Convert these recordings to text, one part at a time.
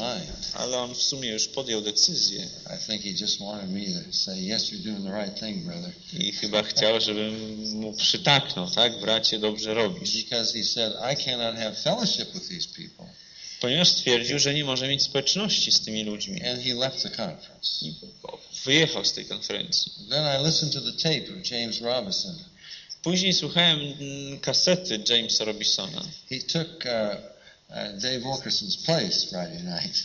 mind. ale on w sumie już podjął decyzję I think he just wanted me to say, yes, you're doing the right thing, brother. i chyba chciał, żebym mu przytaknął, tak? Bracie, dobrze robisz. Because he said, I cannot have fellowship with these people. Ponieważ stwierdził, że nie może mieć społeczności z tymi ludźmi. And he left the conference. I wyjechał z tej konferencji. Then I listened to the tape of James Robinson. Później słuchałem kasety Jamesa Robisona He took uh, Dave Wilkerson's place Friday night.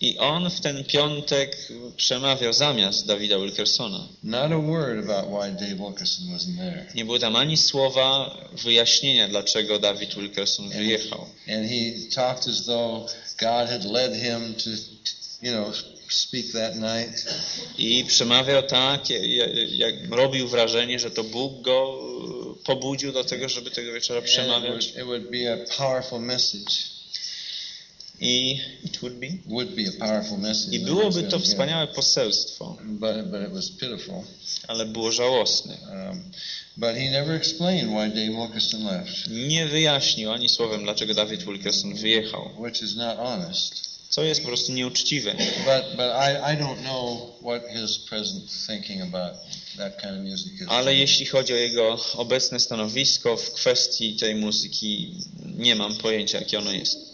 i on w ten piątek przemawiał zamiast Dawida Wilkersona. Not a word about why Dave Wilkerson wasn't there. Nie było tam ani słowa wyjaśnienia, dlaczego Dawid Wilkerson wyjechał. And he talked as though God had led him to, you know, speak that night. I przemawiał tak, jak, robił wrażenie, że to Bóg go e, pobudził do tego, żeby tego wieczora And it przemawiać. would, it would be a powerful message. I it would be. Would be a powerful message. I byłoby to wspaniałe poselstwo, But, but it was pitiful. ale było żałosne. Um, but he never explained why Dave Wilkerson left, Nie wyjaśnił ani słowem, dlaczego Dawid Wilkerson wyjechał, which is not honest. co jest po prostu nieuczciwe. Ale jeśli chodzi o jego obecne stanowisko w kwestii tej muzyki, nie mam pojęcia, jakie ono jest.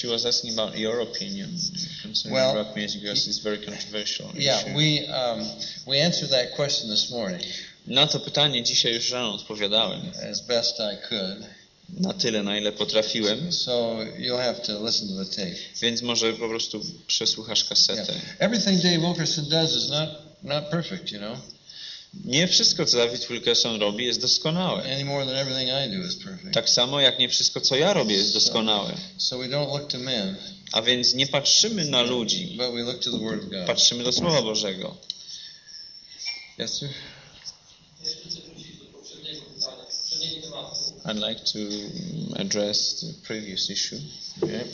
She was asking about your opinion concerning Well, rock music because it's very controversial. Yeah, issue. we um, we answered that question this morning Na to pytanie dzisiaj już rano odpowiadałem. as best I could. Na tyle, na ile potrafiłem, So you'll have to listen to the tape. więc może po prostu przesłuchasz kasetę. Yeah. Everything Dave Wilkerson does is not not perfect, you know. Nie wszystko, co Dawid Wilkerson robi, jest doskonałe. Any more than everything I do is perfect. Tak samo jak nie wszystko, co ja robię, jest doskonałe. So we don't look to men, A więc nie patrzymy na ludzi, but we look to the Word of God. patrzymy do Słowa Bożego. Yes, sir. I'd like to address the previous issue. Okay.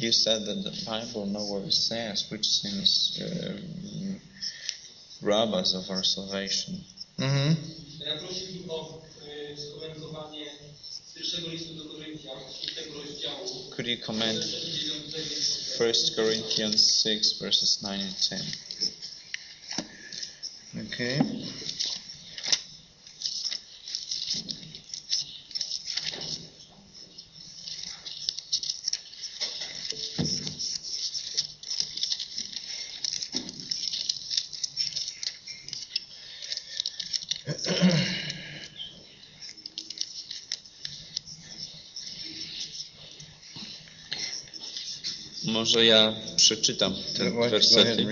You said that the Bible nowhere says which sins um, rob us of our salvation. Mm-hmm. Ja prosiłbym o skomentowanie pierwszego listu do Koryntian, z rozdziału, Could you comment werset dziewiątego i 1 Corinthians 6, verses 9 and 10? Okay. Może ja przeczytam te wersety.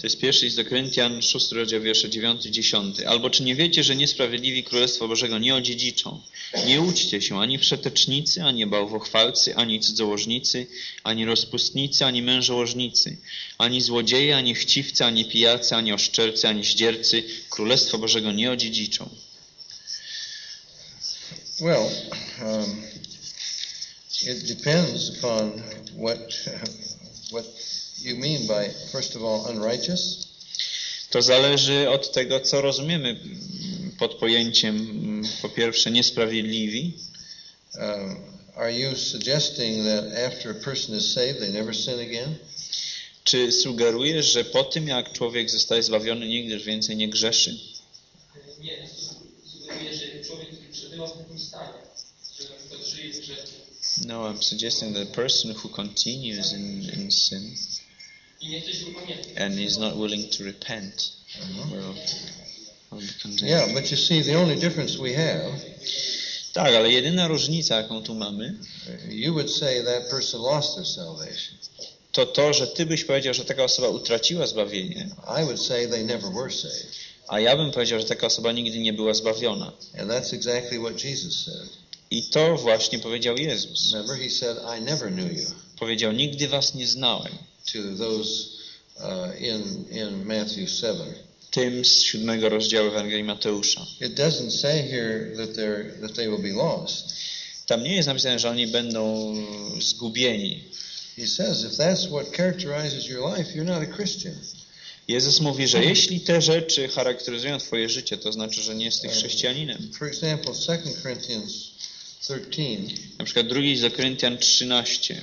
To jest pierwszy list do Koryntian, 6 rozdział, wiersze 9 10. Albo czy nie wiecie, że niesprawiedliwi Królestwa Bożego nie odziedziczą? Nie łudźcie się, ani wszetecznicy, ani bałwochwalcy, ani cudzołożnicy, ani rozpustnicy, ani mężołożnicy, ani złodzieje, ani chciwcy, ani pijacy, ani oszczercy, ani zdziercy Królestwa Bożego nie odziedziczą. Well, um, it depends upon what what you mean by first of all unrighteous. To zależy od tego, co rozumiemy pod pojęciem, po pierwsze, niesprawiedliwi, Um, are you suggesting that after a person is saved, they never sin again? Czy sugerujesz, że po tym, jak człowiek zostaje zbawiony, nigdy już więcej nie grzeszy? Nie, sugeruję, że człowiek, przebywa w takim stanie, że na przykład żyje w grzechu No, I'm suggesting that a person who continues in, in sin and is not willing to repent will, will be condemned. Yeah, but you see, the only difference we have, Tak, ale jedyna różnica, jaką tu mamy, you would say that person lost their salvation. to to, że ty byś powiedział, że taka osoba utraciła zbawienie, I would say they never were saved. a ja bym powiedział, że taka osoba nigdy nie była zbawiona. And that's exactly what Jesus said. I to właśnie powiedział Jezus. Remember, he said, I never knew you Powiedział, nigdy was nie znałem. to those uh, in, in Matthew 7. Tym z siódmego rozdziału Ewangelii Mateusza. It doesn't say here that, they're, that they will be lost. Tam nie jest napisane, że oni będą zgubieni. He says if that's what characterizes your life, you're not a Christian. Jezus mówi, że jeśli te rzeczy charakteryzują twoje życie, to znaczy, że nie jesteś chrześcijaninem. For example, 2 Corinthians 13, Na przykład drugi z Koryntian 13.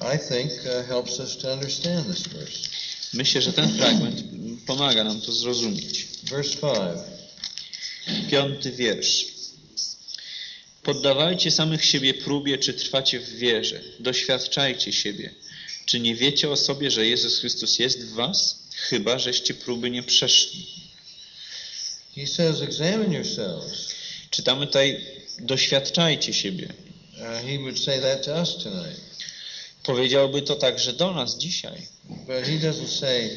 I think, uh, helps us to understand this verse. Myślę, że ten fragment pomaga nam to zrozumieć. Verse 5. Piąty wiersz. Poddawajcie samych siebie próbie, czy trwacie w wierze. Doświadczajcie siebie. Czy nie wiecie o sobie, że Jezus Chrystus jest w was? Chyba, żeście próby nie przeszli. He says, examine yourselves. Czytamy tutaj, doświadczajcie siebie. Uh, he would say that to us tonight. Powiedziałby to także do nas dzisiaj. But he doesn't say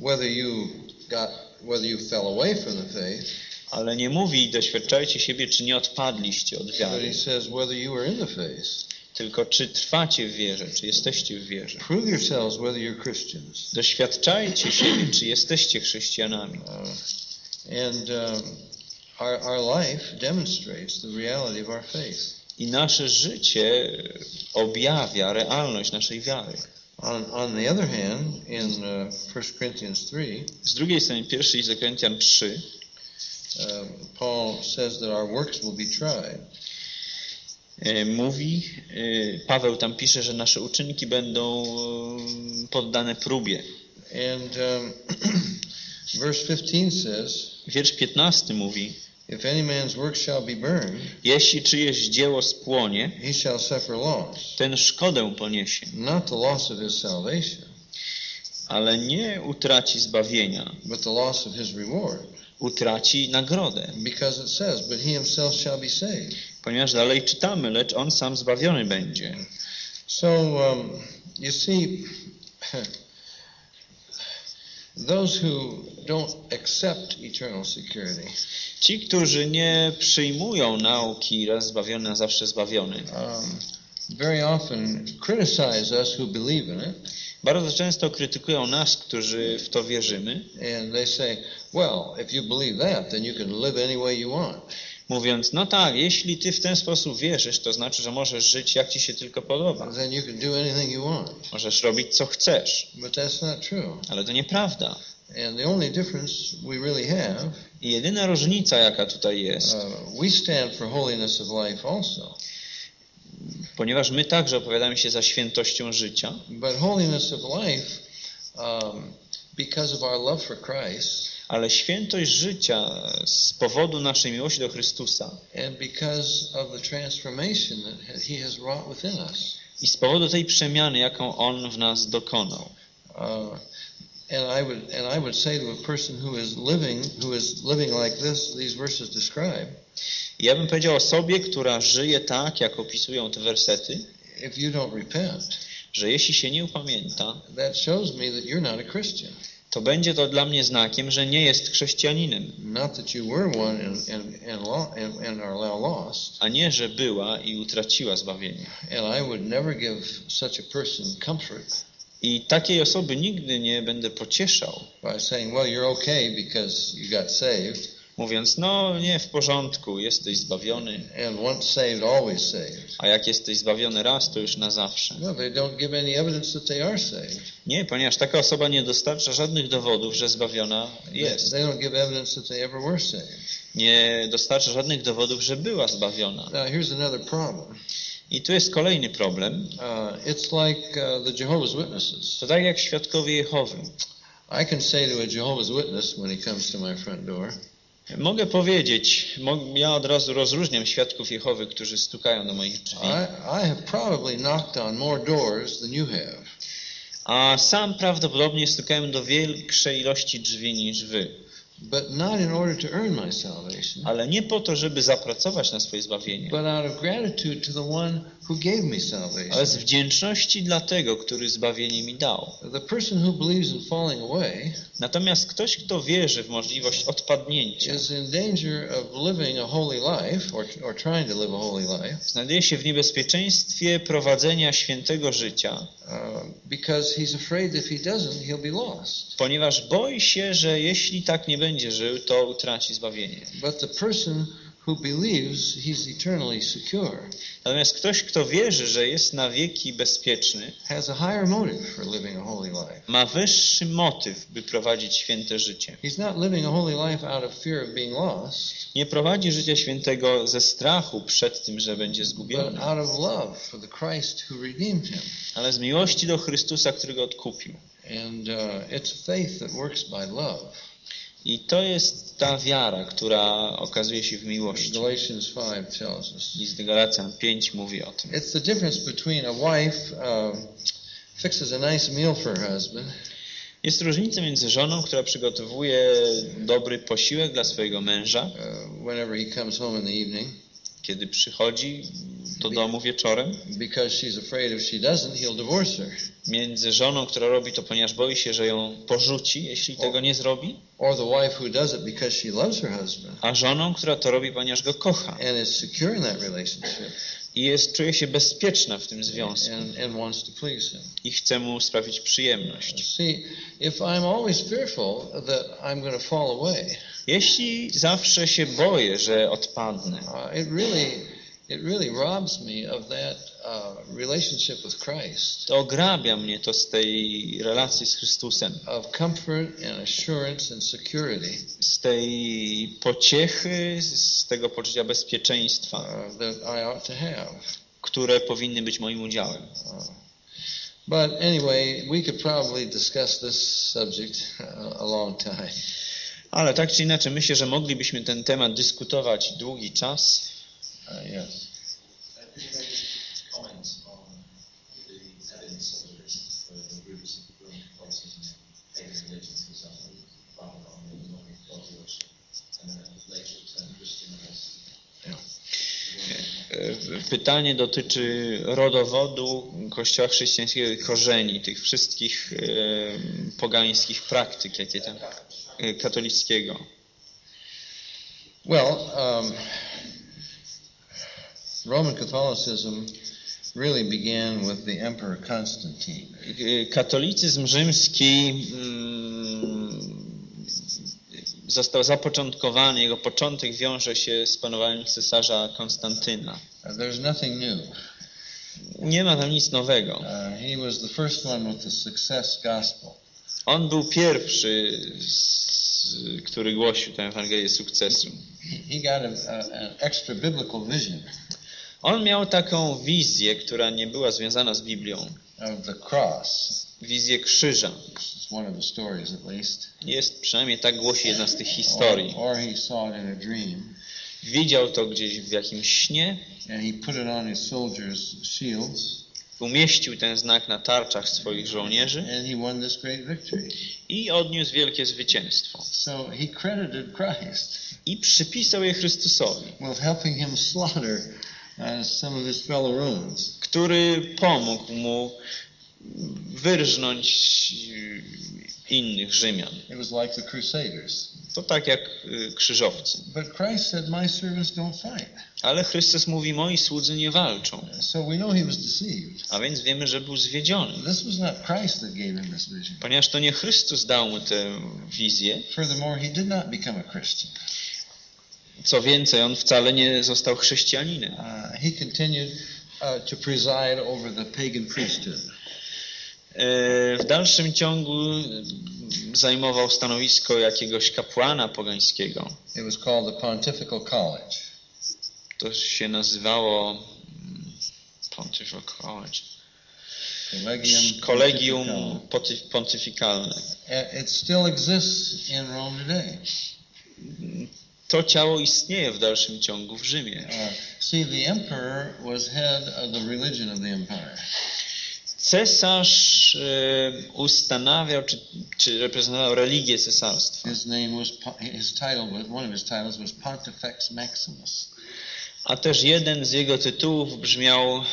whether you got whether you fell away from the faith, Ale nie mówi, doświadczajcie siebie, czy nie odpadliście od but wiary. he says whether you in the faith. Tylko czy trwacie w wierze, czy jesteście w wierze. Prove yourselves whether you're Christians. Doświadczajcie siebie, czy jesteście chrześcijanami. Uh, and um, our, our life demonstrates the reality of our faith. I nasze życie objawia realność naszej wiary. On, on the other hand, in uh, 1 Corinthians 3, Z drugiej strony, pierwszy list do Koryntian 3, um, Paul says that our works will be tried. e, mówi, e, Paweł tam pisze, że nasze uczynki będą e, poddane próbie. And um, verse 15 says, Wiersz 15 mówi, If any man's work shall be burned, jeśli czyjeś dzieło spłonie, he shall suffer loss, ten szkodę poniesie, not the loss of his salvation, ale nie utraci zbawienia, but the loss of his reward. utraci nagrodę. Because it says, But he himself shall be saved. Ponieważ dalej czytamy, lecz on sam zbawiony będzie. So, um, you see, those who don't accept eternal security. Ci, którzy nie przyjmują nauki raz zbawiony, a zawsze zbawiony, um, very often criticize us who believe in it, bardzo często krytykują nas, którzy w to wierzymy, and they say, well, if you believe that, then you can live any way you want. Mówiąc, no tak, jeśli ty w ten sposób wierzysz, to znaczy, że możesz żyć jak ci się tylko podoba. Then you can do anything you want. Możesz robić co chcesz, But that's not true. ale to nieprawda. And the only difference we really have, I jedyna różnica, jaka tutaj jest, uh, we stand for holiness of life also. ponieważ my także opowiadamy się za świętością życia, But holiness of life, um, because of our love for Christ, ale świętość życia z powodu naszej miłości do Chrystusa i z powodu tej przemiany, jaką On w nas dokonał. Uh, and I would and I would say to a person who is living who is living like this, these verses describe, Ja bym powiedział osobie, która żyje tak, jak opisują te wersety, if you don't repent, że jeśli się nie upamięta, that shows me that you're not a Christian. To będzie to dla mnie znakiem, że nie jest chrześcijaninem, a nie, że była i utraciła zbawienie. I takiej osoby nigdy nie będę pocieszał, by saying, "Well, you're okay because you got saved." Mówiąc, no nie, w porządku, jesteś zbawiony, and once saved, always saved. a jak jesteś zbawiony raz, to już na zawsze. No, they don't give any evidence that they are saved. Nie, ponieważ taka osoba nie dostarcza żadnych dowodów, że zbawiona jest. They don't give evidence that they ever were saved. Nie dostarcza żadnych dowodów, że była zbawiona. Now, here's another problem. I tu jest kolejny problem. Uh, it's like uh, the Jehovah's Witnesses. To tak jak świadkowie Jehowy. I can say to a Jehovah's Witness when he comes to my front door, Mogę powiedzieć, ja od razu rozróżniam świadków Jehowy, którzy stukają do moich drzwi, I, I have probably knocked on more doors than you have. a sam prawdopodobnie stukałem do większej ilości drzwi niż wy. But not in order to earn my salvation, Ale nie po to, żeby zapracować na swoje zbawienie, but out of gratitude to the one who gave me ale salvation. z wdzięczności dla tego, który zbawienie mi dał. The person who believes in falling away Natomiast ktoś, kto wierzy w możliwość odpadnięcia, is in danger of living a holy life or, or trying to live a holy life znajduje się w niebezpieczeństwie prowadzenia świętego życia, uh, because he's afraid if he doesn't, he'll be lost. ponieważ boi się, że jeśli tak nie będzie żył, to utraci zbawienie. But the person who believes he's eternally secure Natomiast ktoś, kto wierzy, że jest na wieki bezpieczny, has a higher motive for living a holy life. ma wyższy motyw, by prowadzić święte życie. He's not living a holy life out of fear of being lost, Nie prowadzi życia świętego ze strachu przed tym, że będzie but zgubiony, out of love for the Christ who redeemed him. ale z miłości do Chrystusa, który go odkupił. And uh, it's faith that works by love. I to jest ta wiara, która okazuje się w miłości. Galatians 5 tells us. List do Galacjan 5 mówi o tym. It's the difference between a wife um, fixes a nice meal for her husband Jest różnica między żoną, która przygotowuje dobry posiłek dla swojego męża, uh, whenever he comes home in the evening kiedy przychodzi do domu wieczorem, because she's afraid if she doesn't, he'll divorce her. między żoną, która robi to, ponieważ boi się, że ją porzuci, jeśli tego nie zrobi, Or the wife who does it because she loves her husband a żoną, która to robi, ponieważ go kocha and is secure in that relationship i jest, czuje się bezpieczna w tym związku and, and wants to please him. i chce mu sprawić przyjemność. See, if I'm always fearful that I'm going to fall away, Jeśli zawsze się boję, że odpadnę, uh, it really, it really robs me of that uh, relationship with Christ, to ograbia mnie to z tej relacji z Chrystusem, of comfort and assurance and security z tej pociechy, z tego poczucia bezpieczeństwa, uh, that I ought to have. które powinny być moim udziałem. Uh, but anyway, we could probably discuss this subject a long time. Ale tak czy inaczej, myślę, że moglibyśmy ten temat dyskutować długi czas. Uh, yes. Could you make comment on the evidence of the, for the groups of Roman Catholicism, pagan religions, for example, rather on the Norman God worship, and then later turned Christian as E, Pytanie dotyczy rodowodu Kościoła chrześcijańskiego i korzeni tych wszystkich e, pogańskich praktyk, jakie tam e, katolickiego. Well, um, Roman Catholicism really began with the Emperor Constantine. Katolicyzm rzymski mm, został zapoczątkowany, jego początek wiąże się z panowaniem cesarza Konstantyna. Uh, there's nothing new. Nie ma tam nic nowego. Uh, he was the first one with the success gospel. On był pierwszy, który głosił tę Ewangelię sukcesu. He got a, a, an extra biblical vision On miał taką wizję, która nie była związana z Biblią. Wizję krzyża. Jest, przynajmniej tak głosi jedna z tych Or, historii. Widział to gdzieś w jakimś śnie, umieścił ten znak na tarczach swoich żołnierzy i odniósł wielkie zwycięstwo. So he credited Christ I przypisał je Chrystusowi, with helping him slaughter some of his fellow Romans. który pomógł mu wyrżnąć innych Rzymian. It was like the Crusaders. To tak jak y, krzyżowcy. But Christ said, My servants don't fight. Ale Chrystus mówi, moi słudzy nie walczą. So we know he was deceived. A więc wiemy, że był zwiedziony. This was not Christ that gave him this vision. Ponieważ to nie Chrystus dał mu tę wizję. Furthermore, he did not become a Christian. Co więcej, on wcale nie został chrześcijaninem. Uh, he continued uh, to preside over the pagan priesthood. E, W dalszym ciągu zajmował stanowisko jakiegoś kapłana pogańskiego. It was called the Pontifical College. To się nazywało mm, Pontifical College. Collegium Kolegium Pontificale. pontyf- pontyfikalne. It still exists in Rome today. To ciało istnieje w dalszym ciągu w Rzymie. See, the emperor was head of the religion of the empire. Cesarz e, ustanawiał, czy, czy reprezentował religię cesarstwa. His name was, his title was, one of his titles was Pontifex Maximus. A też jeden z jego tytułów brzmiał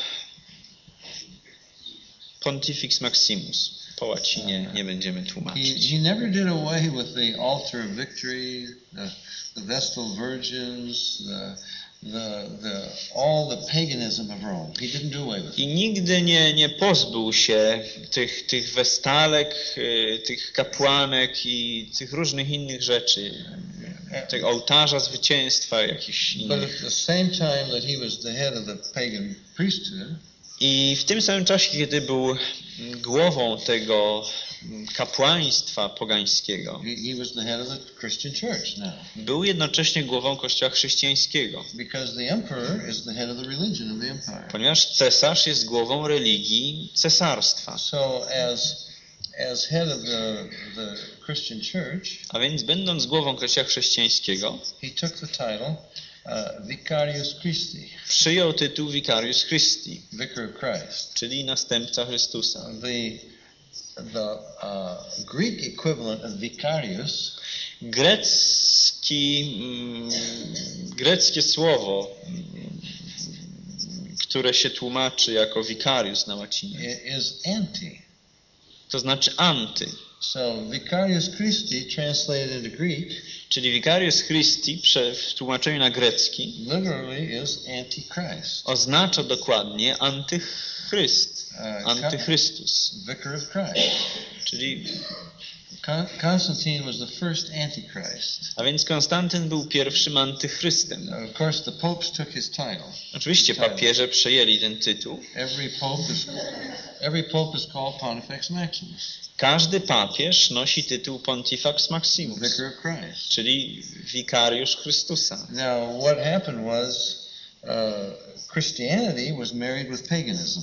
Pontifex Maximus. Po łacinie nie będziemy tłumaczyć. he never did away with the altar of victory, the, the Vestal Virgins, the, the, the, all the paganism of Rome. He didn't do away with it. I nigdy nie, nie pozbył się tych, tych westalek, y, tych kapłanek i tych różnych innych rzeczy. tego ołtarza zwycięstwa jakichś But innych. at the same time that he was the head of the pagan priesthood, I w tym samym czasie, kiedy był głową tego kapłaństwa pogańskiego, był jednocześnie głową kościoła chrześcijańskiego, ponieważ cesarz jest głową religii cesarstwa. A więc będąc głową kościoła chrześcijańskiego, he took the title Vicarius Christi, przyjął tytuł Vicarius Christi, Vicar Christ. czyli następca Chrystusa. The the uh, Greek equivalent of vicarius Grecki, mm, greckie słowo, które się tłumaczy jako vicarius na łacinie, is anti. to znaczy anty, So Vicarius Christi, translated into Greek, czyli vicarius Christi w tłumaczeniu na grecki literally is antichrist. oznacza dokładnie antychryst, Uh, antychrystus, Vicar of Christ. czyli Constantine was the first antichrist. a więc Konstantyn był pierwszym antychrystem. Of course, the popes took his title. Oczywiście papieże przejęli ten tytuł. Every pope is every pope is called Pontifex Maximus, Każdy papież nosi tytuł Pontifex Maximus, Vicar of Christ. czyli wikariusz Chrystusa. Now, what happened was uh, Christianity was married with paganism.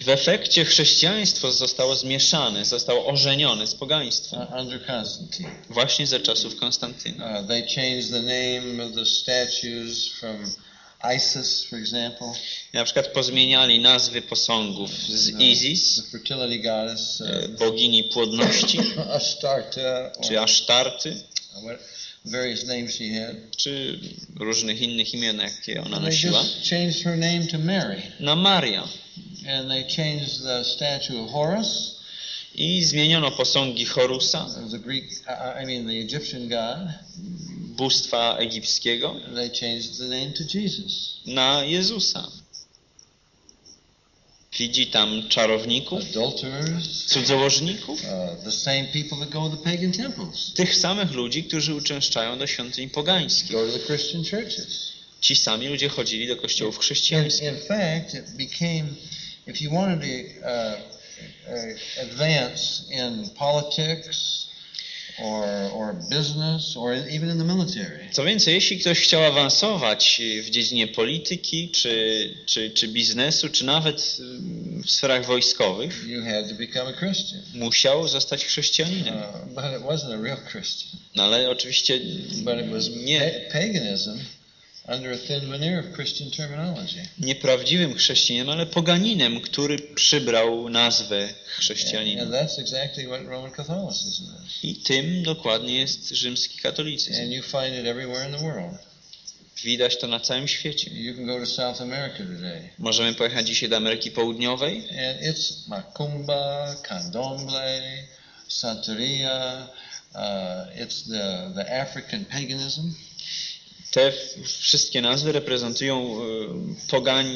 W efekcie chrześcijaństwo zostało zmieszane, zostało ożenione z pogaństwem. uh, under Constantine. Właśnie za czasów Konstantyna. Uh, they changed the name of the statues from Isis, for example, Na przykład pozmieniali nazwy posągów z the, Isis, the fertility goddess, e, uh, bogini płodności, czy Asztarty, various names she had. czy różnych innych imion, jakie ona And they nosiła, just changed her name to Mary. na Maria. And they changed the statue of Horus, I zmieniono posągi Horusa, the Greek, I mean the Egyptian god. bóstwa egipskiego, They changed the name to Jesus. na Jezusa. Widzi tam czarowników, cudzołożników, uh, tych samych ludzi, którzy uczęszczają do świątyń pogańskich. Ci sami ludzie chodzili do kościołów chrześcijańskich. in fact, it became, if you wanted to uh, advance in politics Co więcej, jeśli ktoś chciał awansować w dziedzinie polityki, czy, czy, czy biznesu, czy nawet mm, w sferach wojskowych, you had to become a Christian. musiał zostać chrześcijaninem. Uh, but it wasn't a real Christian. No ale oczywiście But it was nie, nieprawdziwym chrześcijaninem, ale poganinem, który przybrał nazwę chrześcijanina. and that's exactly what Roman Catholicism is. I tym dokładnie jest rzymski katolicyzm. And you find it everywhere in the world. Widać to na całym świecie. You can go to South America today, Możemy pojechać dzisiaj do Ameryki Południowej and it's Macumba, Candomblé, Santeria. Uh, it's the, the African paganism. Te wszystkie nazwy reprezentują e, pogań,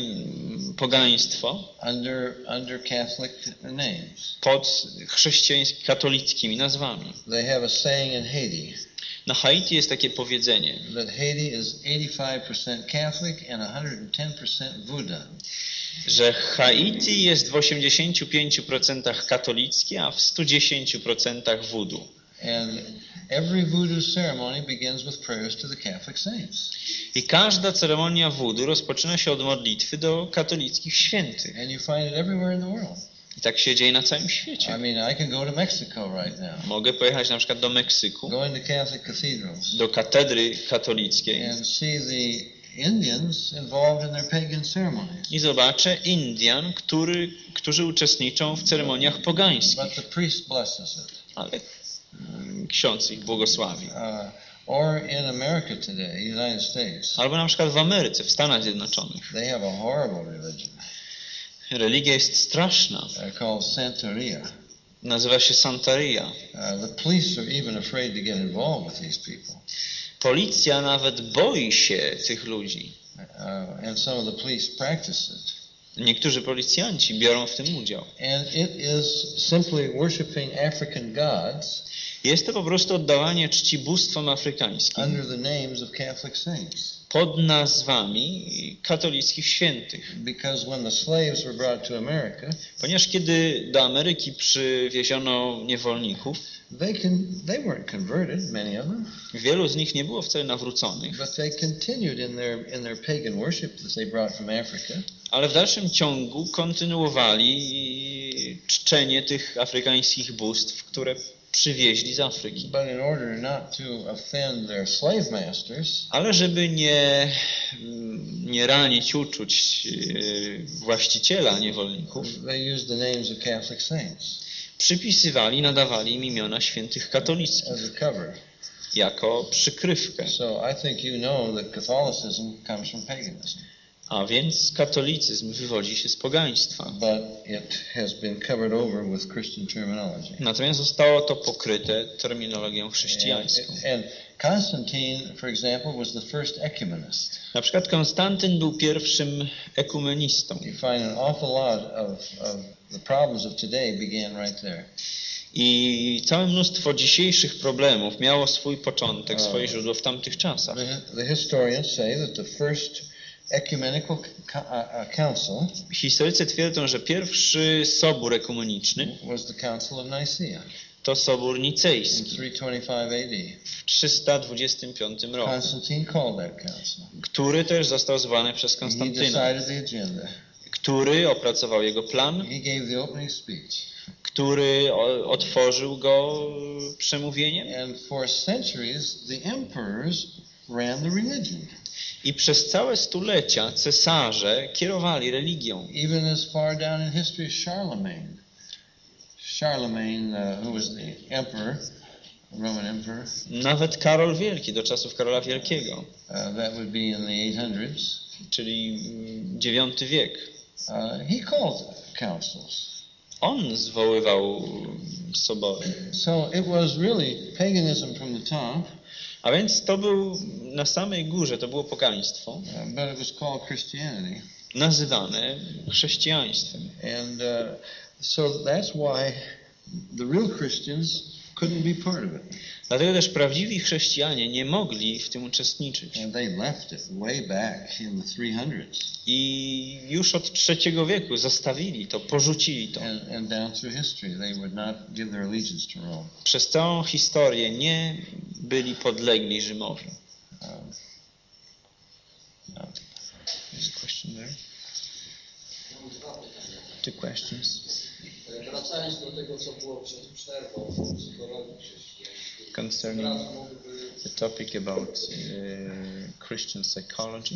pogaństwo under under Catholic names. pod chrześcijańskimi, katolickimi nazwami. They have a saying in Haiti Na Haiti jest takie powiedzenie, that Haiti is 85% Catholic and 110% Buddha. że Haiti jest w 85% katolickie, a w 110% voodoo. And every voodoo ceremony begins with prayers to the Catholic saints. I każda ceremonia voodoo rozpoczyna się od modlitwy do katolickich świętych. And you find it everywhere in the world. I tak się dzieje na całym I świecie. mean, I can go to Mexico right now, Mogę pojechać na przykład do Meksyku, go into Catholic cathedrals, do katedry katolickiej and see the Indians involved in their pagan ceremonies. i zobaczę Indian, który, którzy uczestniczą w ceremoniach pogańskich, But the priest blesses it. ale ksiądz ich błogosławi. Uh, or in America today, United States, Albo na przykład w Ameryce, w Stanach Zjednoczonych. they have a horrible religion Religia jest straszna. uh, called Santeria. Nazywa się Santeria. Uh, the police are even afraid to get involved with these people. Policja nawet boi się tych ludzi. Uh, and some of the police practice it. Niektórzy policjanci biorą w tym udział. And it is simply worshiping African gods Jest to po prostu oddawanie czci bóstwom afrykańskim under the names of Catholic saints. pod nazwami katolickich świętych. Because when the slaves were brought to America, Ponieważ kiedy do Ameryki przywieziono niewolników, they can they weren't converted, many of them, wielu z nich nie było wcale nawróconych, but they continued in their in their pagan worship that they brought from Africa. Ale w dalszym ciągu kontynuowali czczenie tych afrykańskich bóstw, które przywieźli z Afryki. Ale żeby nie, nie ranić uczuć e, właściciela niewolników, przypisywali, nadawali im imiona świętych katolickich jako przykrywkę. So I think you know that Catholicism comes from paganism, A więc katolicyzm wywodzi się z pogaństwa. but it has been covered over with Christian terminology. Natomiast zostało to pokryte terminologią chrześcijańską. And, Constantine, for example, was the first ecumenist. Na przykład Konstantyn był pierwszym ekumenistą. You find an awful lot of, of the problems of today began right there. I całe mnóstwo dzisiejszych problemów miało swój początek, swoje źródło w tamtych czasach. The historians say that the first ecumenical co- council Historycy twierdzą, że pierwszy sobór ekumeniczny was the Council of Nicaea. to sobór nicejski 325 AD. w 325 roku, który też został zwane przez Konstantyna, który opracował jego plan, który otworzył go przemówieniem. And for centuries, the emperors ran the religion, i przez całe stulecia cesarze kierowali religią. even as far down in history as Charlemagne. Charlemagne, uh, who was the emperor, Roman emperor, Nawet Karol Wielki do czasów Karola Wielkiego, uh, that would be in the 800s, czyli mm, IX wiek. uh, he called councils. On zwoływał sobory. So it was really paganism from the top, A więc to był na samej górze, to było pogaństwo, but it was called Christianity. nazywane chrześcijaństwem. And uh, so that's why the real Christians couldn't be part of it. Dlatego też prawdziwi chrześcijanie nie mogli w tym uczestniczyć. And they left it way back in the 300s I już od trzeciego wieku zostawili to, porzucili to. Przez całą historię nie byli podlegli Rzymowi. Um, no. There's a question there. Mam dwa pytania. Two questions. Wracając do tego, co było przed przerwą o psychologii chrześcijańskiej. Concerning the topic about uh, Christian psychology.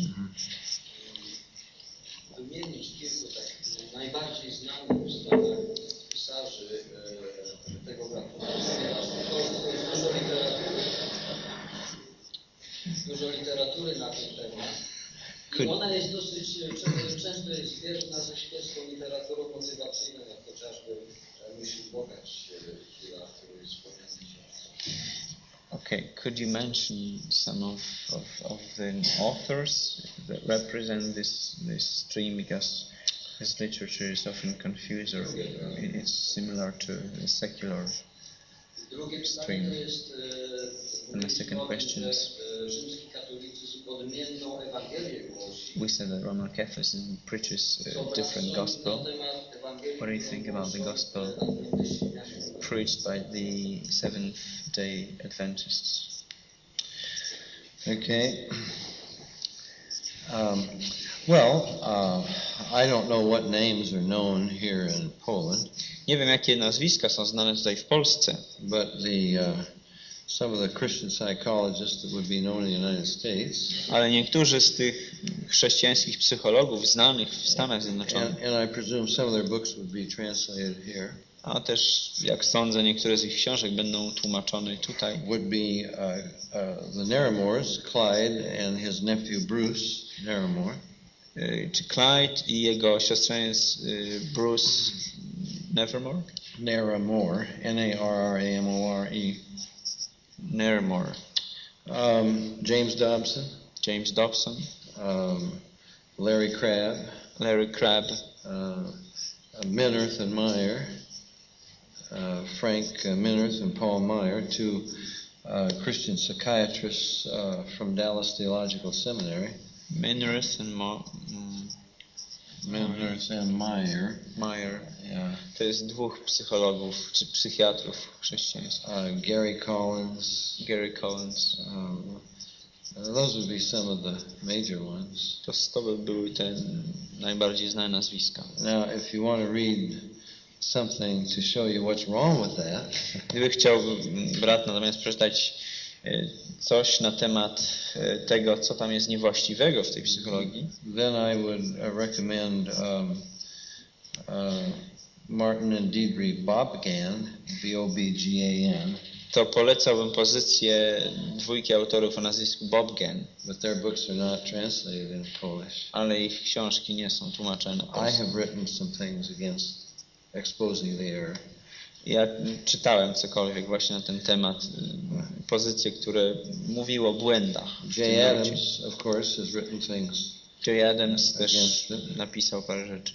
wymienić kilku takich najbardziej znanych w Stanach pisarzy e, tego gatunku. Ponieważ to jest dużo literatury, dużo literatury na ten temat. Could- ona jest dosyć, często jest zbieżna ze świecką literaturą motywacyjną, jak chociażby Myśl Bogacz, która, jest wspomniany w książce. Okay, could you mention some of, of, of the authors that represent this this stream because this literature is often confused or it's similar to the secular. Stream. And the second mówi o tym, question is- rzymski katolicyzm odmienną Ewangelię głosi. We said that Roman Catholicism preaches a different gospel na temat Ewangelii, What do you think about the gospel głoszą adwentyści dnia siódmego. preached by the Seventh Day Adventists. Okay. Um, well, uh, I don't know what names are known here in Poland, Nie wiem, jakie nazwiska są znane tutaj w Polsce, but the uh, ale niektórzy z tych chrześcijańskich psychologów znanych w Stanach Zjednoczonych, and, and I presume some of their books would be translated here, a też, jak sądzę, niektóre z ich książek będą tłumaczone tutaj. would be uh, uh, the Clyde and his nephew Bruce Narramore, Y, Czy Clyde i jego siostrzeniec Bruce Nevermore? Narramore, N-A-R-R-A-M-O-R-E, Nevermore. um, James Dobson, James Dobson, um, Larry Crabb, Larry Crabb, uh, and Meyer, uh, Frank uh, and Paul Meyer, two uh, Christian psychiatrists uh, from Dallas Theological Seminary. Minirth and Mo- mm, Minirth and Meyer. Meyer. Yeah. To jest dwóch psychologów czy psychiatrów chrześcijańskich. Uh, Gary Collins. Gary Collins. Um, those would be some of the major ones. To, to by były te najbardziej znane nazwiska. Now, if you want to read something to show you what's wrong with that, Gdyby chciał brat natomiast przeczytać coś na temat e, tego, co tam jest niewłaściwego w tej psychologii, then I would uh, recommend um, uh, Martin and Deidre Bobgan, B-O-B-G-A-N, to polecałbym pozycję dwójki autorów o nazwisku Bobgen, but their books are not translated in Polish. ale ich książki nie są tłumaczone I have written some things against exposing the error. Ja czytałem cokolwiek właśnie na ten temat, y, pozycje, które mówiły o błędach. nurcie. Adams, of course, has written things. Jay Adams też napisał parę rzeczy.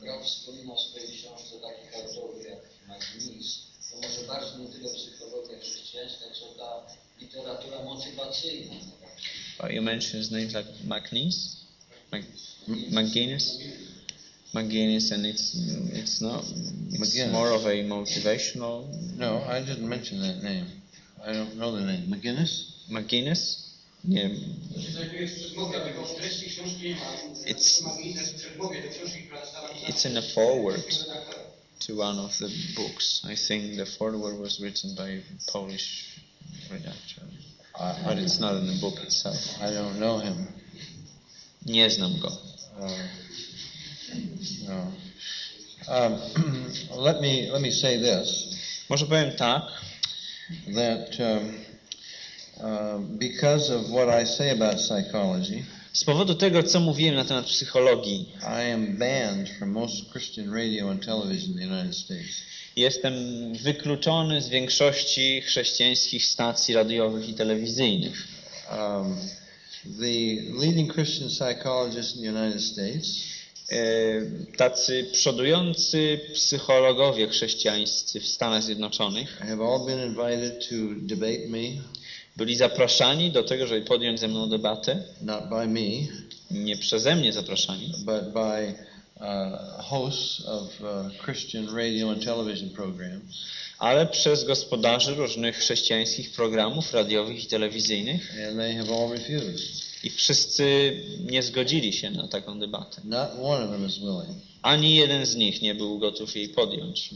Brat wspomina w swojej książce takich autorów jak McNeese. To może bardziej nie tyle psychologia chrześcijańska, co ta literatura motywacyjna. Oh, you mentioned names like McNeese, McGuinness, McGuinness, and it's it's not it's McGuinness. more of a motivational No, I didn't mention that name. I don't know the name. McGinnis? McGuinness. Nie, To jest przedmowia, tego w treści książki nie ma. It's- To ma miejsce w przedmowie do książki, która została it's in a forward to one of the books. I think the forward was written by a Polish redactor, I, but it's not in the book itself. I don't know him. Nie znam go. Uh, no. Um, let me let me say this: Może powiem tak, that um, uh, because of what I say about psychology, z powodu tego, co mówiłem na temat psychologii, I am banned from most Christian radio and television in the United States. Jestem wykluczony z większości chrześcijańskich stacji radiowych i telewizyjnych. Um, the leading Christian psychologists in the United States Tacy przodujący psychologowie chrześcijańscy w Stanach Zjednoczonych byli zapraszani do tego, żeby podjąć ze mną debatę. me, Nie przeze mnie zapraszani, but by uh, hosts of uh, Christian radio and television programs. ale przez gospodarzy różnych chrześcijańskich programów radiowych i telewizyjnych. And they have all refused. I wszyscy nie zgodzili się na taką debatę. Ani jeden z nich nie był gotów jej podjąć,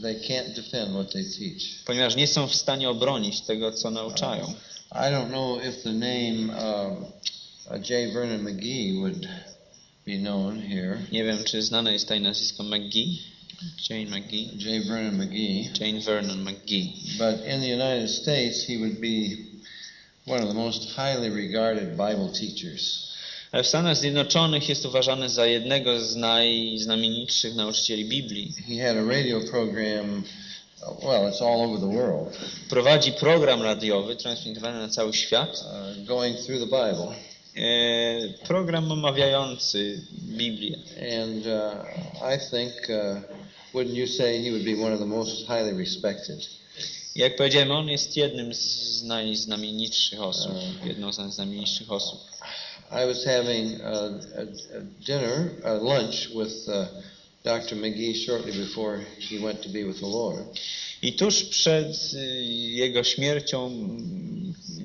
ponieważ nie są w stanie obronić tego, co nauczają. I don't know if the name um, uh, J. Vernon McGee would be known here. Nie wiem, czy znane jest tutaj nazwisko McGee, Jane McGee, J. Vernon McGee. Jane Vernon McGee. But in the United States, he would be one of the most highly regarded Bible teachers. W Stanach Zjednoczonych jest uważany za jednego z najznamienitszych nauczycieli Biblii. He had a radio program, well, it's all over the world, Prowadzi program radiowy transmitowany na cały świat. uh, going through the Bible. E, program omawiający Biblię. And uh, I think, uh, wouldn't you say he would be one of the most highly respected? Jak powiedziałem, on jest jednym z najznamienitszych osób, jedną z najznamienitszych osób. I was having a, a, a dinner, a lunch with uh, Dr. McGee shortly before he went to be with the Lord. I tuż przed y, jego śmiercią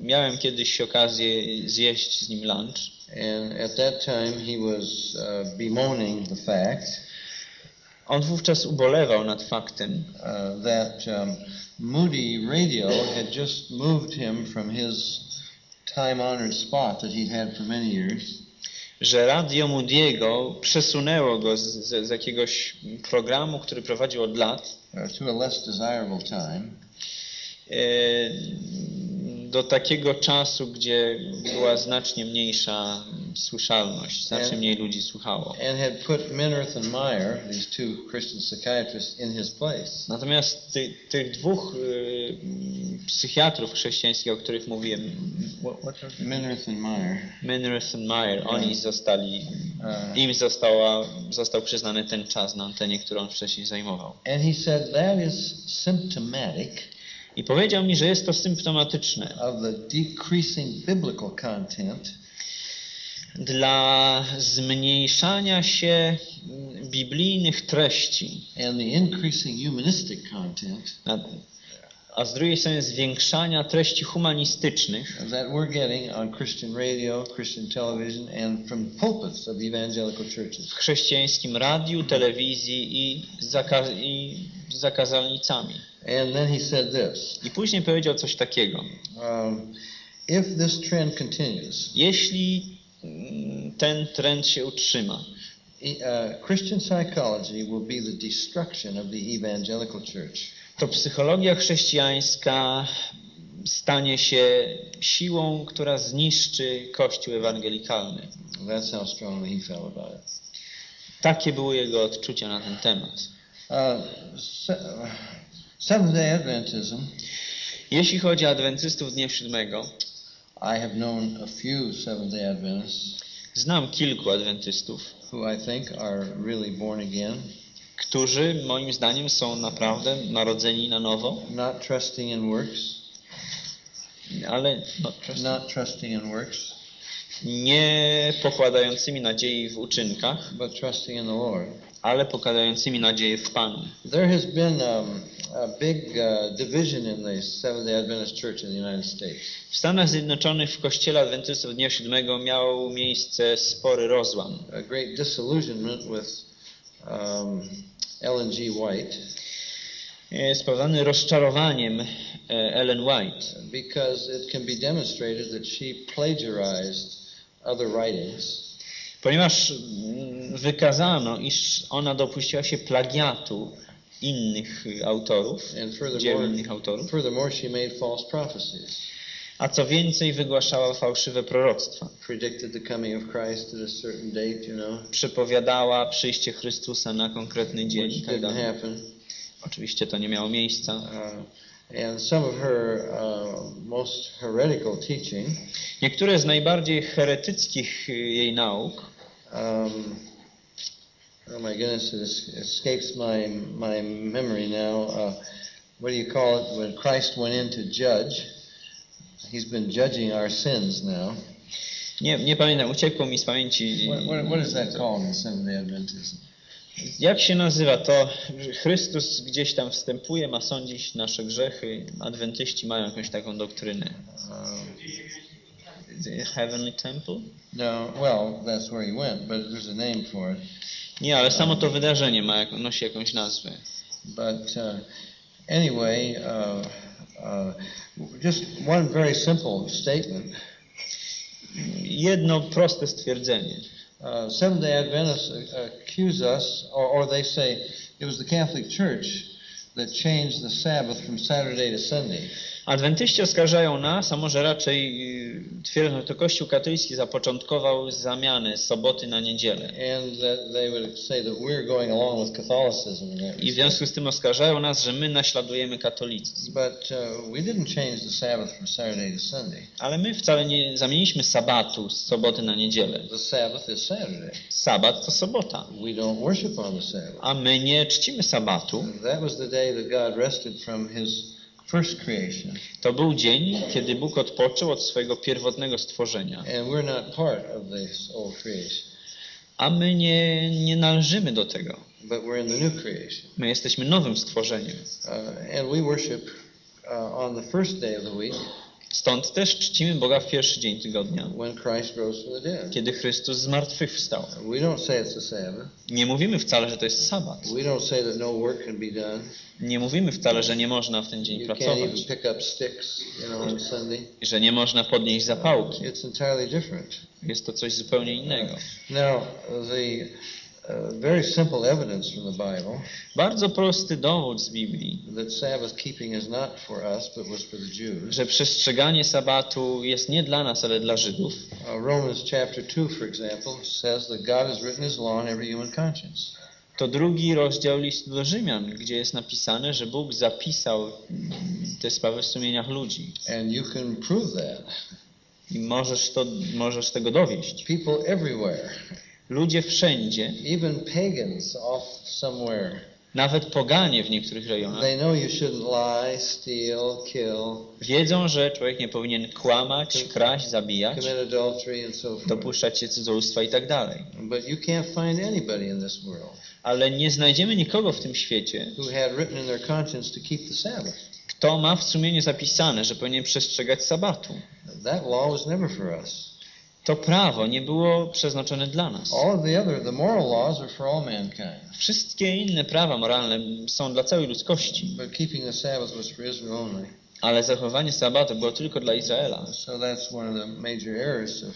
miałem kiedyś okazję zjeść z nim lunch. And at that time, he was uh, bemoaning the fact On wówczas ubolewał nad faktem, uh, that um, Moody Radio had just moved him from his time honored spot that he'd had for many years że radio Moody'ego przesunęło go z, z, z jakiegoś programu, który prowadził od lat, uh, to a less desirable time. Do takiego czasu, gdzie była znacznie mniejsza słyszalność, znacznie Nie. mniej ludzi słuchało. and had put Minirth and Meyer, these two Christian psychiatrists, in his place. Natomiast ty, tych dwóch y, psychiatrów chrześcijańskich, o których mówiłem, what, what? Minirth and Meyer. Minirth and Meyer, oni zostali, Uh, im została, został przyznany ten czas na antenie, który on wcześniej zajmował. and he said that is symptomatic I powiedział mi, że jest to symptomatyczne. Dla zmniejszania się biblijnych treści, and the increasing humanistic content. Na- a z drugiej strony zwiększania treści humanistycznych, that we're getting on Christian radio, Christian television, and from pulpits of evangelical churches. w chrześcijańskim radiu, telewizji i, zaka i zakazalnicami. And then he said this I później powiedział coś takiego. um, If this trend continues, Jeśli mm, ten trend się utrzyma, e- uh, Christian psychology will be the destruction of the evangelical church. to psychologia chrześcijańska stanie się siłą, która zniszczy Kościół ewangelikalny. That's how strongly he felt about it. Takie były jego odczucia na ten temat. Uh, uh, Seventh day Adventism, Jeśli chodzi o adwentystów dnia siódmego, I have known a few Seventh day Adventists znam kilku adwentystów, who I think are really born again, którzy moim zdaniem są naprawdę narodzeni na nowo, not trusting in works, ale no, not trusting in works, nie pokładającymi nadziei w uczynkach, but trusting in the Lord. Ale pokładającymi nadzieję w Panu. There has been um, a big uh, division in the Seventh day Adventist Church in the United States. W Stanach Zjednoczonych w kościele adwentystów dnia siódmego miał miejsce spory rozłam. A great disillusionment with um, Ellen G. White Jest spowodowany rozczarowaniem e, Ellen White, because it can be demonstrated that she plagiarized other writings ponieważ mm, wykazano, iż ona dopuściła się plagiatu innych autorów, dzieł innych autorów, furthermore she made false prophecies, a co więcej wygłaszała fałszywe proroctwa. predicted the coming of Christ at a certain date, you know, Przepowiadała przyjście Chrystusa na konkretny dzień which tak didn't dalej. happen. Oczywiście to nie miało miejsca. Uh, and some of her uh, most heretical teaching Niektóre z najbardziej heretyckich y, jej nauk Um, oh my goodness, it es- escapes my my memory now. Uh, what do you call it when Christ went in to judge? He's been judging our sins now. Nie, nie pamiętam, uciekło mi z pamięci. What, what, what is that called in Seventh Day Adventism? Jak się nazywa to? Chrystus gdzieś tam wstępuje, ma sądzić nasze grzechy. Adwentyści mają jakąś taką doktrynę. Um, The Heavenly Temple? no, well, that's where he went, but there's a name for it. Nie, ale samo to wydarzenie ma, nosi jakąś nazwę. But uh, anyway, uh, uh, just one very simple statement. Jedno proste stwierdzenie. Uh, Seventh day Adventists accuse us, or, or they say it was the Catholic Church that changed the Sabbath from Saturday to Sunday. Adwentyści oskarżają nas, a może raczej y, twierdzą, że to Kościół katolicki zapoczątkował zamianę z soboty na niedzielę. I w związku z tym oskarżają nas, że my naśladujemy katolicyzm. Uh. Ale my wcale nie zamieniliśmy sabatu z soboty na niedzielę. Sabat to sobota, a my nie czcimy sabatu. That was the day that God rested from His first creation. To był dzień, kiedy Bóg odpoczął od swojego pierwotnego stworzenia. And we're not part of this old creation, A my nie, nie należymy do tego. but we're in the new creation. My jesteśmy nowym stworzeniem. Uh, and we worship uh, on the first day of the week Stąd też czcimy Boga w pierwszy dzień tygodnia, kiedy Chrystus zmartwychwstał. Nie mówimy wcale, że to jest sabat. No. Nie mówimy wcale, że nie można w ten dzień pracować, że nie można podnieść zapałki. Jest to coś zupełnie innego. Now, the very simple evidence from the Bible Bardzo prosty dowód z Biblii, that Sabbath keeping is not for us, but was for the Jews. że przestrzeganie sabatu jest nie dla nas, ale dla Żydów. Uh, Romans chapter 2, for example, says that God has written his law in every human conscience. To drugi rozdział listu do Rzymian, gdzie jest napisane, że Bóg zapisał mm, te sprawy w sumieniach ludzi. And you can prove that. I możesz, to, możesz tego dowieść. People everywhere, Ludzie wszędzie, even pagans off somewhere, nawet poganie w niektórych rejonach, they know you shouldn't lie, steal, kill, wiedzą, że człowiek nie powinien kłamać, kraść, zabijać, commit adultery, and so forth. dopuszczać się cudzołóstwa i tak dalej. But you can't find anybody in this world Ale nie znajdziemy nikogo w tym świecie, who had written in their conscience to keep the Sabbath. kto ma w sumieniu zapisane, że powinien przestrzegać sabatu. That law was never for us. To prawo nie było przeznaczone dla nas. All of the other, the moral laws are for all mankind. Wszystkie inne prawa moralne są dla całej ludzkości, But keeping the Sabbath was for Israel only. ale zachowanie sabatu było tylko dla Izraela. So that's one of the major errors of,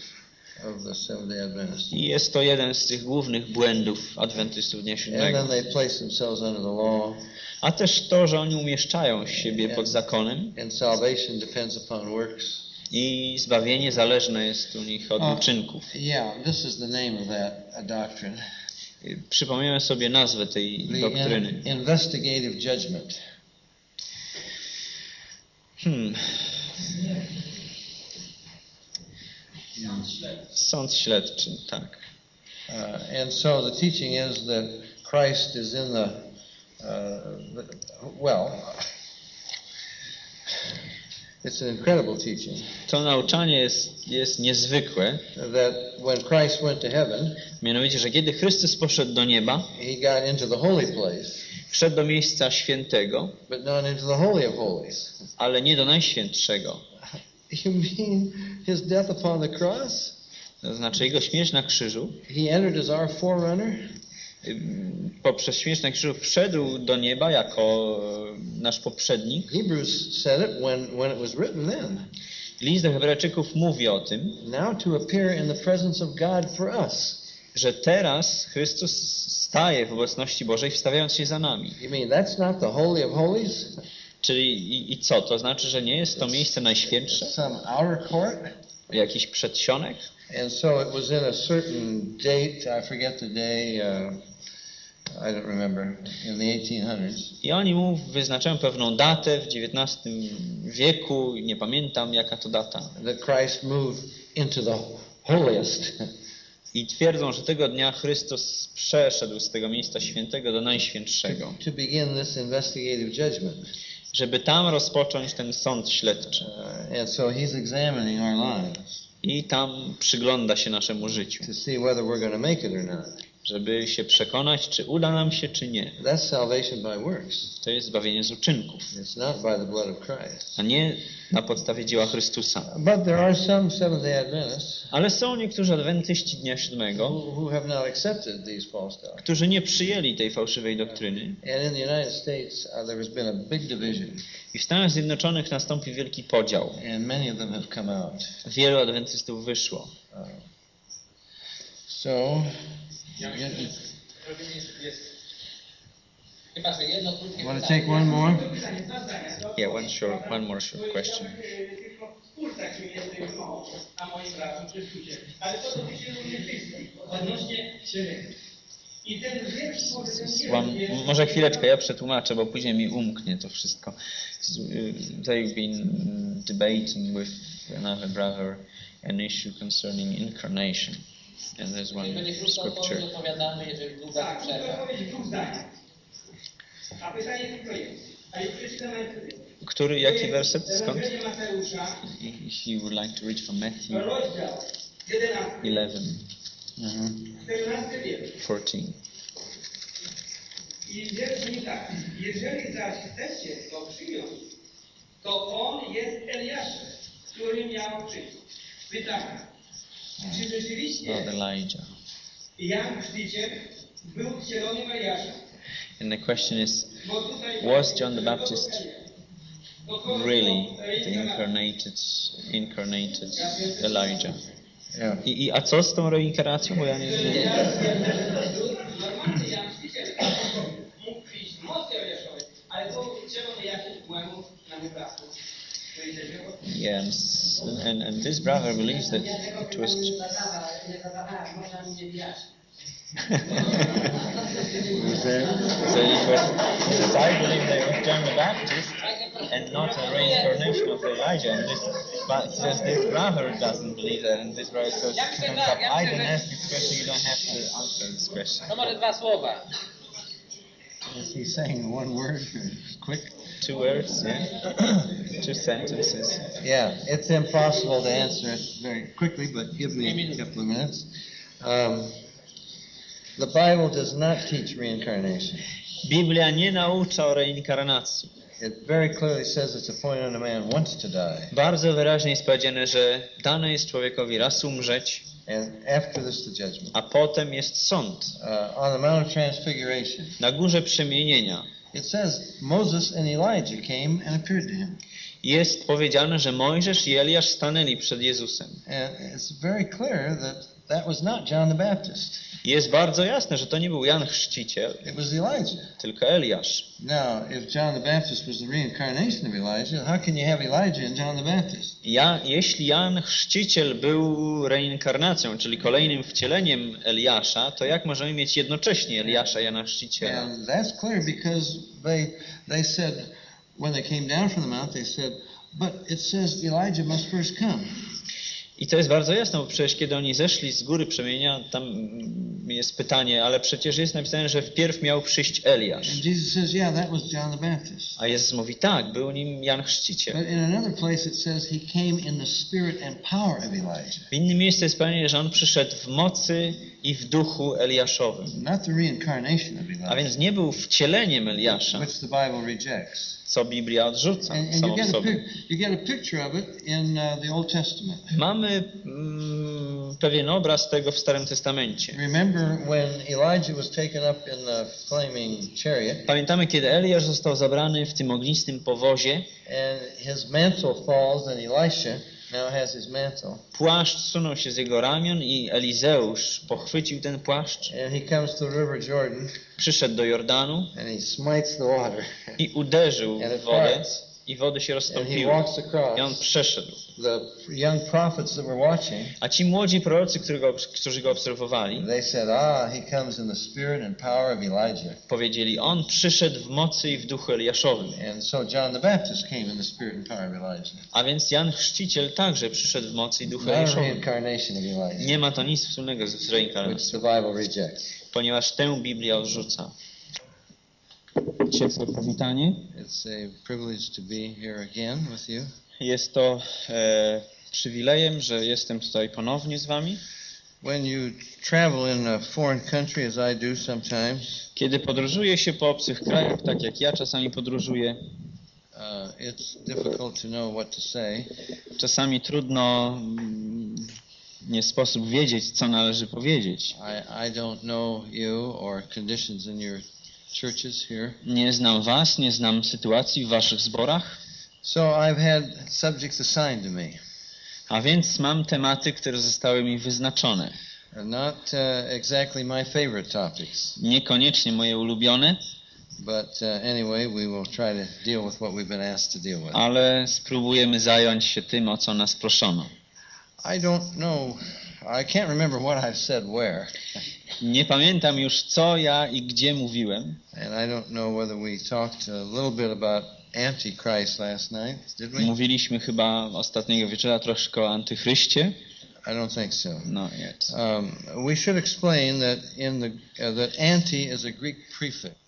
of the Seventh day Adventists. I jest to jeden z tych głównych błędów adwentystów Dnia Siódmego. A też to, że oni umieszczają siebie pod zakonem i zbawienie zależne jest u nich od A. uczynków. Yeah, this is the name of that uh, doctrine. Przypomniałem sobie nazwę tej The doktryny. in- investigative judgment. Hmm. Sąd śledczy, tak. Uh, and so the teaching is that Christ is in the, uh, the well, it's an incredible teaching To nauczanie jest, jest niezwykłe, that when Christ went to heaven, mianowicie, że kiedy Chrystus poszedł do nieba, he got into the holy place, wszedł do miejsca świętego, but not into the holy of holies. ale nie do najświętszego. You mean his death upon the cross? To znaczy jego śmierć na krzyżu, He entered as our forerunner? Poprzez śmierć na krzyżu wszedł do nieba jako e, nasz poprzednik. Hebrews said it when, when it was written then. List do Hebrajczyków mówi o tym, Now to appear in the presence of God for us. że teraz Chrystus staje w obecności Bożej, wstawiając się za nami. You mean that's not the holy of holies? Czyli i, i co? To znaczy, że nie jest to miejsce najświętsze? Some outer court? Jakiś przedsionek? And so it was in a certain date, I forget the day, uh, I don't remember, in the 1800s. I oni mu wyznaczają pewną datę w XIX wieku, nie pamiętam jaka to data. that Christ moved into the holiest. I twierdzą, że tego dnia Chrystus przeszedł z tego miejsca świętego do najświętszego, to begin this investigative judgment. żeby tam rozpocząć ten sąd śledczy. Uh, and so he's examining our lives I tam przygląda się naszemu życiu, żeby się przekonać, czy uda nam się, czy nie. That's salvation by works. To jest zbawienie z uczynków, It's not by the blood of Christ. a nie na podstawie dzieła Chrystusa. But there are some Seventh day Adventists Ale są niektórzy adwentyści Dnia Siódmego, who, who have not accepted these false doctrines. którzy nie przyjęli tej fałszywej doktryny. And in the United States, uh, there has been a big division, I w Stanach Zjednoczonych nastąpił wielki podział. and many of them have come out. Wielu adwentystów wyszło. Uh, so, Krótkie want to take one more? Yeah, one short, one more short question. wiersz może chwileczkę, ja przetłumaczę, bo później mi umknie to wszystko. S- y, They've been debating with another brother an issue concerning incarnation. And there's one scripture. Który, jaki werset? Skąd? If you would like to read from Matthew rozdział 11, 11, 14 wiersz. 14. I wiersz tak. Jeżeli zaś chcecie to przyjąć, to on jest Eliaszem, który miał przyjść. Pytanie. Not Elijah. And the question is, was John the Baptist really the incarnated, incarnated Elijah? Yeah. I, I, a co z tą reinkarnacją? Bo ja nie wiem. Yeah, and, and, and this brother believes that it was. nie zadawa, nie zadawała, można mi nie wyjaśnić. Was there? So it was, he says, I believe that it was John the Baptist and not a reincarnation of Elijah. And this, but he says this brother doesn't believe that, and this brother says, I didn't ask this question, you don't have to answer this question. To może dwa słowa. Is he saying one word? Quick? Two words, yeah? Two sentences. Yeah, it's impossible to answer it very quickly, but give me a couple of minutes. Um, the Bible does not teach reincarnation. Biblia nie naucza o reinkarnacji. It very clearly says it's appointed a man once to die, Bardzo wyraźnie jest powiedziane, że dane jest człowiekowi raz umrzeć, and after this the judgment. a potem jest sąd. Uh, on the Mount of Transfiguration, Na górze przemienienia it says Moses and Elijah came and appeared to him. jest powiedziane, że Mojżesz i Eliasz stanęli przed Jezusem. And it's very clear that that was not John the Baptist. Jest bardzo jasne, że to nie był Jan Chrzciciel, It was Elijah. tylko Eliasz. Now, if John the Baptist was the reincarnation of Elijah, how can you have Elijah and John the Baptist? Ja, jeśli Jan Chrzciciel był reinkarnacją, czyli kolejnym wcieleniem Eliasza, to jak możemy mieć jednocześnie Eliasza i Jana Chrzciciela? And that's clear because they they said when they came down from the mount, they said, but it says Elijah must first come. I to jest bardzo jasne, bo przecież kiedy oni zeszli z góry przemienia, tam jest pytanie, ale przecież jest napisane, że wpierw miał przyjść Eliasz. Says, yeah. A Jezus mówi, tak, był nim Jan Chrzciciel. W innym miejscu jest powiedziane, że on przyszedł w mocy i w duchu Eliaszowym. A więc nie był wcieleniem Eliasza, co Biblia odrzuca And, and you samą uh. Mamy mm, pewien obraz tego w Starym Testamencie. Pamiętamy, kiedy Eliasz został zabrany w tym ognistym powozie, and his mantle falls, and Elisha płaszcz zsunął się z jego ramion i Elizeusz pochwycił ten płaszcz, przyszedł do Jordanu i uderzył w wodę i wody się rozstąpiły. I on przeszedł. A ci młodzi prorocy, którzy go, którzy go obserwowali, "Ah, he comes in the spirit and power of Elijah." powiedzieli, on przyszedł w mocy i w duchu Eliaszowym. And so John the Baptist came in the spirit and power of Elijah. A więc Jan Chrzciciel także przyszedł w mocy i duchu Eliaszowym. Nie ma to nic wspólnego z reinkarnacją, ponieważ tę Biblia odrzuca. Ciepłe powitanie. It's a privilege to be here again with you. Jest to e, przywilejem, że jestem tutaj ponownie z wami. When you travel in a foreign country, as I do sometimes, Kiedy podróżuję się po obcych krajach, tak jak ja czasami podróżuję, uh, it's difficult to know what to say. czasami trudno, mm, nie sposób wiedzieć, co należy powiedzieć. I, I don't know you or conditions in your churches here. Nie znam was, nie znam sytuacji w waszych zborach, So I've had subjects assigned to me. a więc mam tematy, które zostały mi wyznaczone. Not uh, exactly my favorite topics, Niekoniecznie moje ulubione, but uh, anyway, we will try to deal with what we've been asked to deal with. ale spróbujemy zająć się tym, o co nas proszono. I don't know, I can't remember what I've said where, Nie pamiętam już, co ja i gdzie mówiłem. and I don't know whether we talked a little bit about Antichrist last night, did we? Mówiliśmy chyba ostatniego wieczora troszkę o antychryście. I don't think so. Not yet. Um, we should explain that in the uh, that anti is a Greek prefix.